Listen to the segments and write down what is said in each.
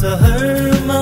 सहरमा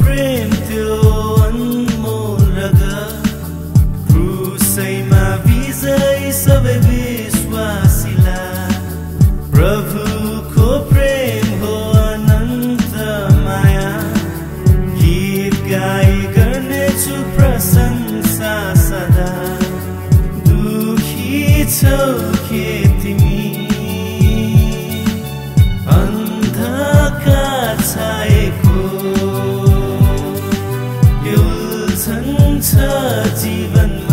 प्रेम त्यो अनमोल क्रुसैमा विजय सबै विश्वासीलाई प्रभुको प्रेम हो अनन्त माया गीत गाई गर्नेछु प्रशंसा सदा दुखी छौ के 澄澈几分